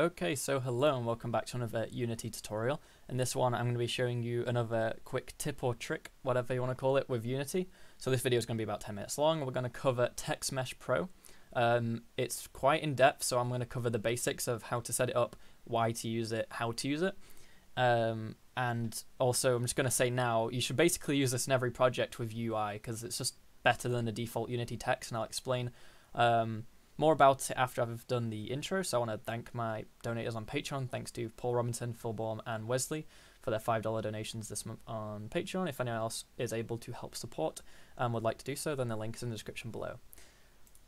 Okay, so hello and welcome back to another Unity tutorial. In this one I'm going to be showing you another quick tip or trick, whatever you want to call it, with Unity. So this video is going to be about 10 minutes long. We're going to cover Text Mesh Pro. Um, it's quite in-depth, so I'm going to cover the basics of how to set it up, why to use it, how to use it. Um, and also I'm just going to say now, you should basically use this in every project with UI because it's just better than the default Unity text and I'll explain um, more about it after I've done the intro. So I want to thank my donors on Patreon. Thanks to Paul Robinson, Phil Baum, and Wesley for their $5 donations this month on Patreon. If anyone else is able to help support and would like to do so, then the link is in the description below.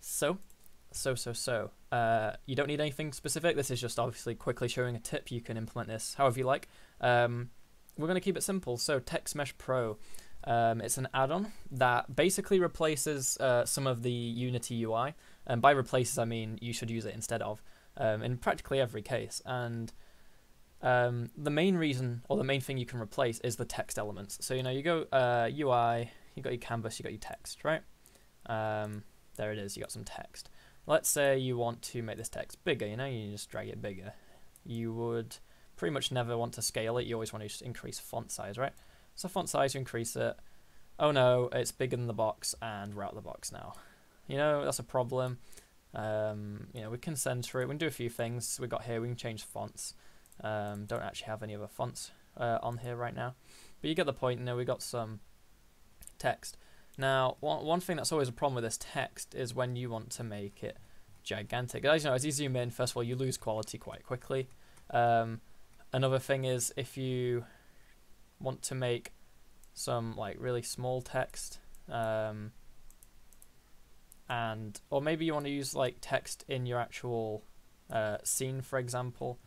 So, so, so, so. Uh, you don't need anything specific. This is just obviously quickly showing a tip. You can implement this however you like. Um, we're going to keep it simple. So, Text Mesh Pro. Um, it's an add-on that basically replaces uh, some of the Unity UI. And by replaces, I mean you should use it instead of um, in practically every case. And um, the main reason, or the main thing you can replace, is the text elements. So you know, you go uh, UI, you got your canvas, you got your text, right? Um, there it is. You got some text. Let's say you want to make this text bigger. You know, you just drag it bigger. You would pretty much never want to scale it. You always want to just increase font size, right? So font size, you increase it. Oh no, it's bigger than the box, and we're out of the box now. You know, that's a problem. Um, you know, we can center it. We can do a few things. We got here. We can change fonts. Um, don't actually have any other fonts uh, on here right now, but you get the point. You know, we got some text. Now, one one thing that's always a problem with this text is when you want to make it gigantic. As you know, as you zoom in, first of all, you lose quality quite quickly. Um, another thing is if you want to make some like really small text. Um, and or maybe you want to use like text in your actual uh, scene, for example.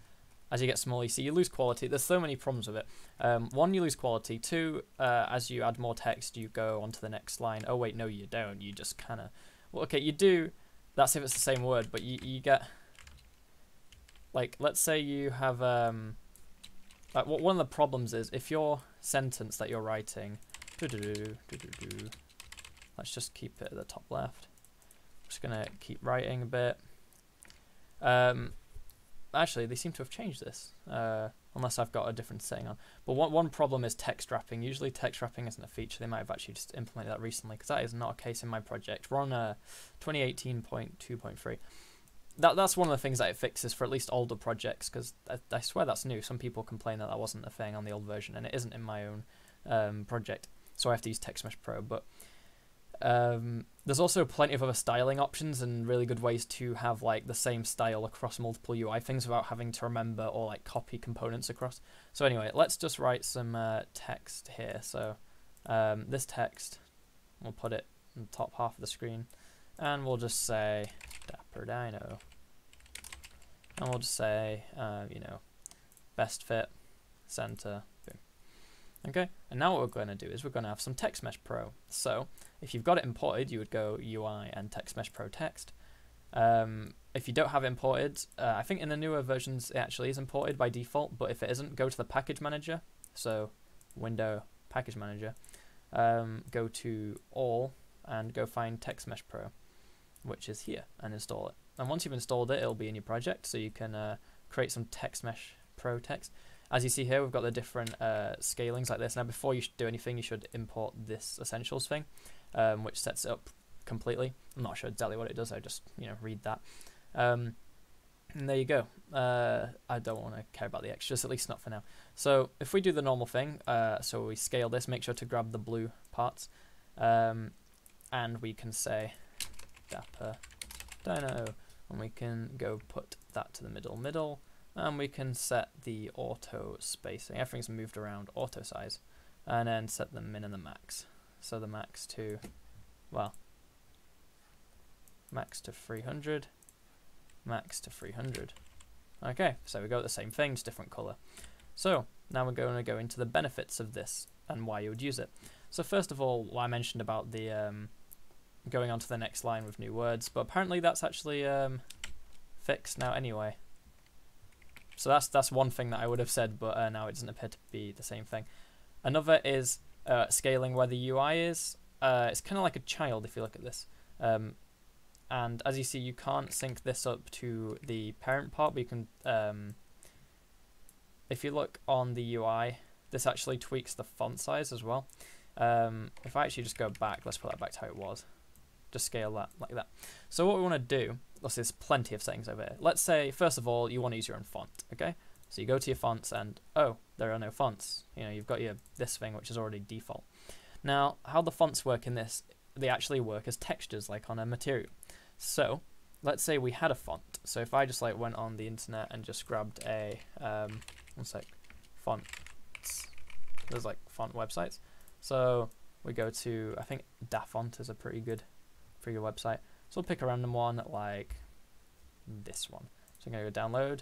As you get smaller, you see you lose quality. There's so many problems with it. Um, one, you lose quality. Two, uh, as you add more text, you go on to the next line. Oh wait, no, you don't. You just kind of well, okay, you do. That's if it's the same word, but you you get like let's say you have um like what one of the problems is if your sentence that you're writing let's just keep it at the top left just gonna keep writing a bit. Um, actually, they seem to have changed this, uh, unless I've got a different setting on. But one one problem is text wrapping. Usually, text wrapping isn't a feature. They might have actually just implemented that recently, because that is not a case in my project. We're on a 2018.2.3. That that's one of the things that it fixes for at least older projects, because I, I, swear that's new. Some people complain that that wasn't a thing on the old version, and it isn't in my own um, project. So I have to use Text Mesh Pro, but um, there's also plenty of other styling options and really good ways to have like the same style across multiple UI things without having to remember or like copy components across. So anyway, let's just write some uh, text here. So um, this text, we'll put it in the top half of the screen, and we'll just say Dapper Dino, and we'll just say uh, you know best fit center Okay, and now what we're going to do is we're going to have some Text Mesh Pro. So if you've got it imported, you would go UI and Text Mesh Pro text. Um, if you don't have it imported, uh, I think in the newer versions it actually is imported by default, but if it isn't, go to the Package Manager. So Window Package Manager, um, go to All and go find Text Mesh Pro, which is here, and install it. And once you've installed it, it'll be in your project, so you can uh, create some Text Mesh Pro text. As you see here, we've got the different uh, scalings like this. Now, before you do anything, you should import this essentials thing, um, which sets it up completely. I'm not sure exactly what it does. I just you know read that. Um, and there you go. Uh, I don't want to care about the extras, at least not for now. So if we do the normal thing, uh, so we scale this, make sure to grab the blue parts, um, and we can say dapper dino, and we can go put that to the middle middle, and we can set the auto spacing. Everything's moved around auto size. And then set the min and the max. So the max to, well, max to 300, max to 300. Okay, so we got the same thing, just different color. So now we're going to go into the benefits of this and why you would use it. So first of all, I mentioned about the um, going on to the next line with new words, but apparently that's actually um, fixed now anyway. So that's that's one thing that I would have said, but uh, now it doesn't appear to be the same thing. Another is uh, scaling where the UI is. Uh, it's kind of like a child if you look at this. Um, and as you see, you can't sync this up to the parent part, but you can, um, if you look on the UI, this actually tweaks the font size as well. Um, if I actually just go back, let's put that back to how it was. Just scale that like that. So what we want to do, there's plenty of settings over here. Let's say, first of all, you want to use your own font, okay? So you go to your fonts and, oh, there are no fonts. You know, you've got your this thing, which is already default. Now, how the fonts work in this, they actually work as textures, like on a material. So, let's say we had a font. So if I just like went on the internet and just grabbed a, um, one sec, fonts. There's like font websites. So we go to, I think Dafont is a pretty good, pretty good website. So I'll pick a random one like this one. So I'm going to go download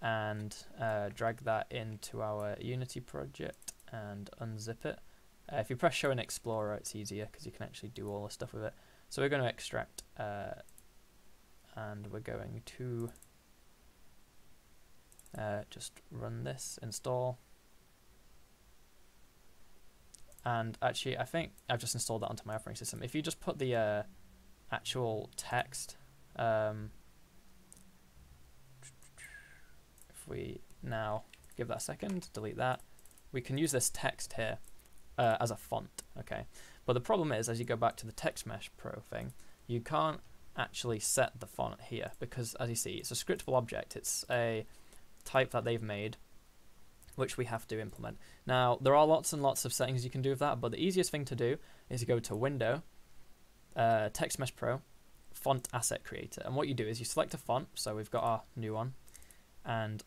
and uh, drag that into our Unity project and unzip it. Uh, if you press show in Explorer, it's easier because you can actually do all the stuff with it. So we're going to extract uh, and we're going to uh, just run this, install. And actually, I think I've just installed that onto my operating system. If you just put the uh, actual text, um, if we now give that a second, delete that, we can use this text here uh, as a font, okay? But the problem is, as you go back to the Text Mesh Pro thing, you can't actually set the font here because, as you see, it's a scriptable object. It's a type that they've made which we have to implement. Now, there are lots and lots of settings you can do with that, but the easiest thing to do is to go to Window, uh, Text Mesh Pro, Font Asset Creator. And what you do is you select a font, so we've got our new one, and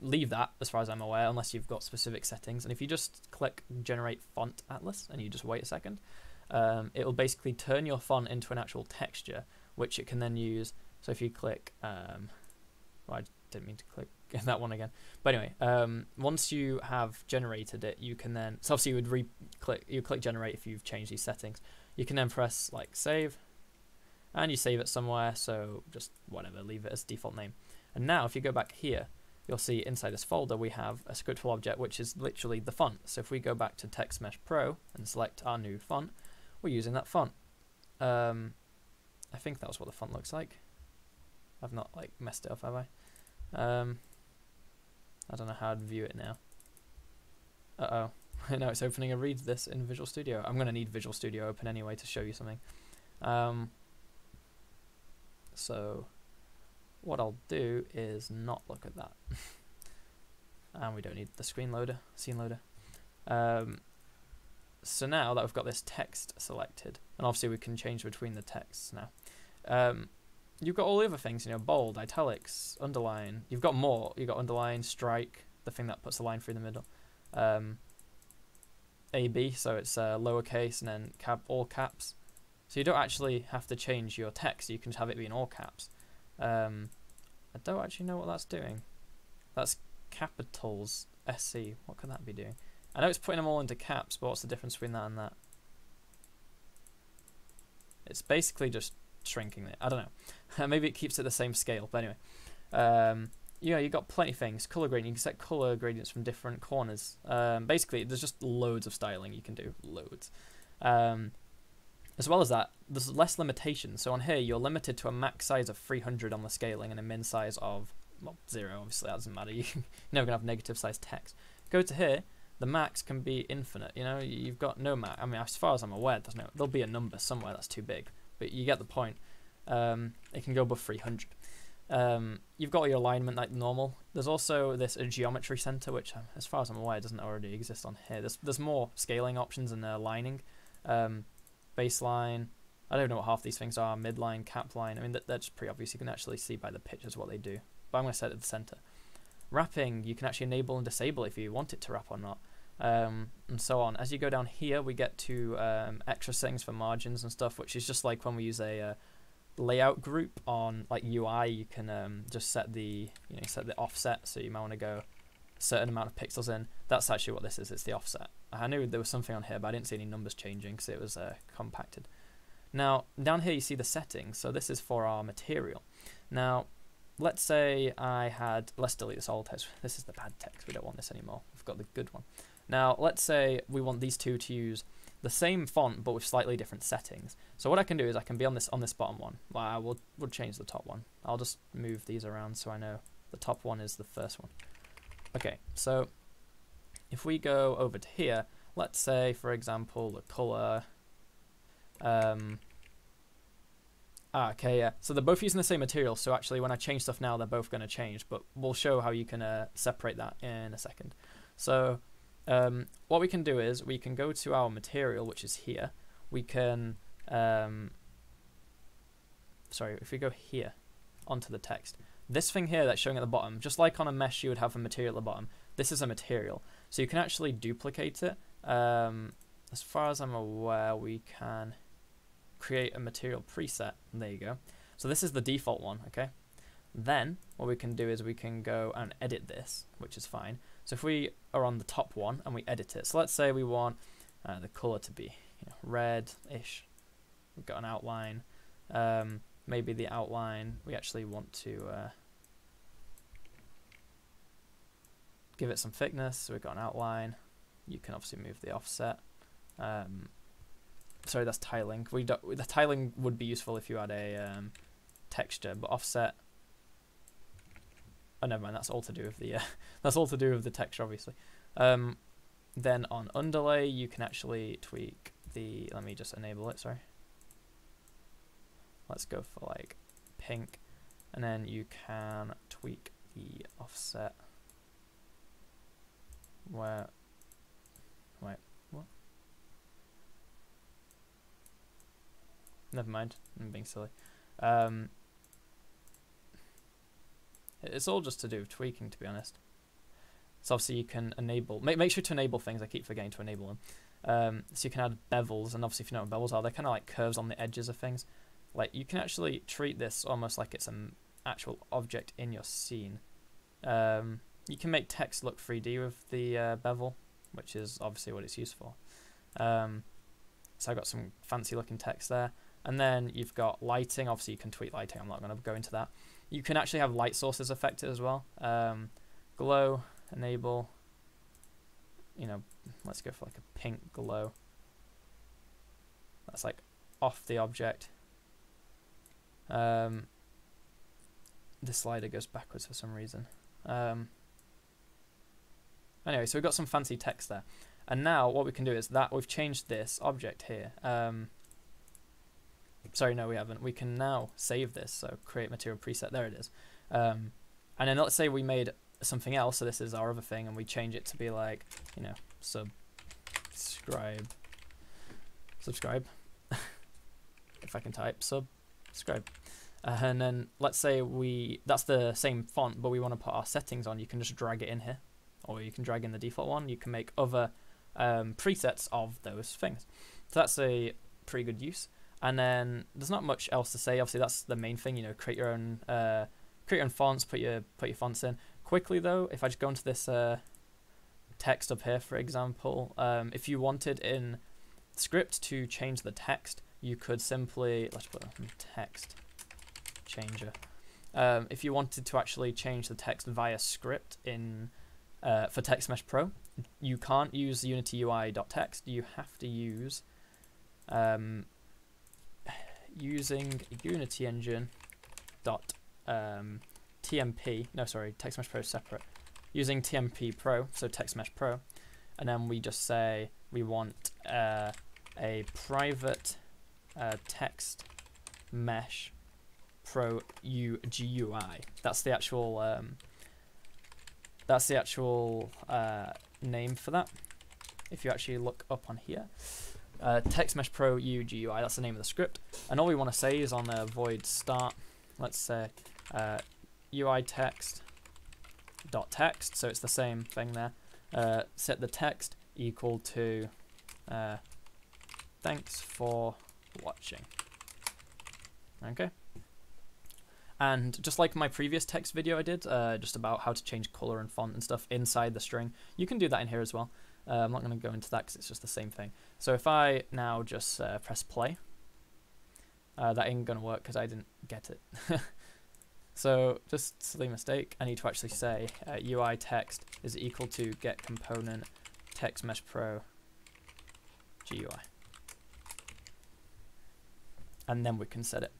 leave that as far as I'm aware, unless you've got specific settings. And if you just click Generate Font Atlas and you just wait a second, um, it will basically turn your font into an actual texture, which it can then use. So if you click, um, well, I didn't mean to click that one again. But anyway, um, once you have generated it, you can then so obviously you would re-click you click generate if you've changed these settings. You can then press like save, and you save it somewhere. So just whatever, leave it as default name. And now if you go back here, you'll see inside this folder we have a scriptable object which is literally the font. So if we go back to Text Mesh Pro and select our new font, we're using that font. Um, I think that was what the font looks like. I've not like messed it up, have I? Um, I don't know how I'd view it now. Uh oh. no, it's opening a read this in Visual Studio. I'm going to need Visual Studio open anyway to show you something. Um, so, what I'll do is not look at that. and we don't need the screen loader, scene loader. Um, so now that we've got this text selected, and obviously we can change between the texts now. Um, you've got all the other things, you know, bold, italics, underline. You've got more. You've got underline, strike, the thing that puts the line through the middle. Um, AB, so it's uh, lowercase and then cap all caps. So you don't actually have to change your text. You can have it be in all caps. Um, I don't actually know what that's doing. That's capitals SC. What could that be doing? I know it's putting them all into caps, but what's the difference between that and that? It's basically just shrinking it. I don't know. Maybe it keeps it the same scale, but anyway. Um, yeah, you've got plenty of things. Color gradient, you can set color gradients from different corners. Um, basically, there's just loads of styling you can do. Loads. Um, as well as that, there's less limitations. So on here, you're limited to a max size of 300 on the scaling and a min size of, well, zero. Obviously, that doesn't matter. You're never to have negative size text. Go to here, the max can be infinite. You know, you've got no max. I mean, as far as I'm aware, there's no. There'll be a number somewhere that's too big but you get the point. Um, it can go above 300. Um, you've got your alignment like normal. There's also this geometry center, which, uh, as far as I'm aware, doesn't already exist on here. There's there's more scaling options and aligning, um, baseline. I don't know what half these things are. Midline, cap line. I mean, that, that's pretty obvious. You can actually see by the pictures what they do. But I'm going to set it at the center. Wrapping, you can actually enable and disable if you want it to wrap or not um, and so on. As you go down here, we get to um, extra settings for margins and stuff, which is just like when we use a uh, layout group on like UI, you can um, just set the you know set the offset. So you might want to go a certain amount of pixels in. That's actually what this is. It's the offset. I knew there was something on here, but I didn't see any numbers changing because it was uh, compacted. Now down here you see the settings. So this is for our material. Now let's say I had let's delete this old text. This is the bad text. We don't want this anymore. We've got the good one. Now, let's say we want these two to use the same font but with slightly different settings. So what I can do is I can be on this on this bottom one. Well, I will will change the top one. I'll just move these around so I know the top one is the first one. Okay, so if we go over to here, let's say for example the color. Um, ah, okay, yeah. So they're both using the same material. So actually, when I change stuff now, they're both going to change. But we'll show how you can uh, separate that in a second. So um, what we can do is we can go to our material, which is here. We can, um, sorry, if we go here onto the text, this thing here that's showing at the bottom, just like on a mesh you would have a material at the bottom, this is a material. So you can actually duplicate it. Um, as far as I'm aware, we can create a material preset. There you go. So this is the default one, okay? Then what we can do is we can go and edit this, which is fine. So if we are on the top one and we edit it, so let's say we want uh, the color to be you know, red-ish. We've got an outline. Um, maybe the outline we actually want to uh, give it some thickness. So we've got an outline. You can obviously move the offset. Um, sorry, that's tiling. We don't, the tiling would be useful if you had a um, texture, but offset Oh, never mind. That's all to do with the uh, that's all to do with the texture, obviously. Um, then on underlay, you can actually tweak the. Let me just enable it. Sorry. Let's go for like pink, and then you can tweak the offset. Where? Wait. What? Never mind. I'm being silly. Um, it's all just to do with tweaking, to be honest. So obviously you can enable, make, make sure to enable things, I keep forgetting to enable them. Um, so you can add bevels, and obviously if you know what bevels are, they're kind of like curves on the edges of things. Like you can actually treat this almost like it's an actual object in your scene. Um, you can make text look 3D with the uh, bevel, which is obviously what it's used for. Um, so I've got some fancy looking text there. And then you've got lighting, obviously you can tweak lighting, I'm not going to go into that. You can actually have light sources affected as well. Um, glow, enable, you know, let's go for like a pink glow. That's like off the object. Um, the slider goes backwards for some reason. Um, anyway, so we've got some fancy text there. And now what we can do is that we've changed this object here. Um, Sorry, no, we haven't. We can now save this. So create material preset. There it is. Um, and then let's say we made something else. So this is our other thing, and we change it to be like, you know, subscribe, subscribe. if I can type subscribe. Uh, and then let's say we that's the same font, but we want to put our settings on. You can just drag it in here, or you can drag in the default one. You can make other um, presets of those things. So that's a pretty good use. And then there's not much else to say. Obviously, that's the main thing. You know, create your own uh, create your own fonts, put your put your fonts in. Quickly though, if I just go into this uh, text up here, for example, um, if you wanted in script to change the text, you could simply let's put text changer. Um, if you wanted to actually change the text via script in uh, for TextMesh Pro, you can't use Unity UI.text. You have to use um, using Unity Engine dot um, TMP. No, sorry, TextMesh Pro separate. Using TMP Pro, so TextMesh Pro, and then we just say we want uh, a private uh, text mesh pro U GUI. That's the actual um, that's the actual uh, name for that. If you actually look up on here, uh, TextMesh Pro UGUI, that's the name of the script. And all we want to say is on the void start, let's say uh, UI text dot text, so it's the same thing there. Uh, set the text equal to uh, thanks for watching. Okay. And just like my previous text video I did, uh, just about how to change color and font and stuff inside the string, you can do that in here as well. Uh, I'm not going to go into that because it's just the same thing. So if I now just uh, press play, uh, that ain't going to work because I didn't get it. so just silly mistake. I need to actually say UI uh, text is equal to get component Text Mesh Pro GUI. And then we can set it.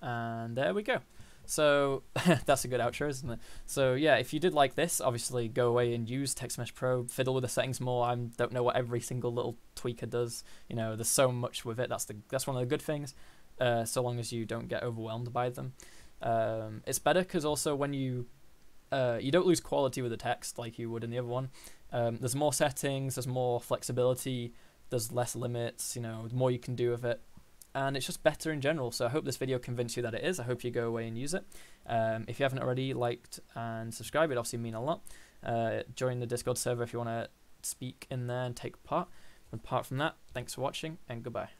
And there we go. So that's a good outro, isn't it? So yeah, if you did like this, obviously go away and use TextMesh Pro, fiddle with the settings more. I don't know what every single little tweaker does. You know, there's so much with it. That's the that's one of the good things. Uh, so long as you don't get overwhelmed by them, um, it's better because also when you uh, you don't lose quality with the text like you would in the other one. Um, there's more settings, there's more flexibility, there's less limits. You know, the more you can do with it and it's just better in general. So I hope this video convinced you that it is. I hope you go away and use it. Um, if you haven't already liked and subscribed, it obviously mean a lot. Uh, join the Discord server if you want to speak in there and take part. Apart from that, thanks for watching and goodbye.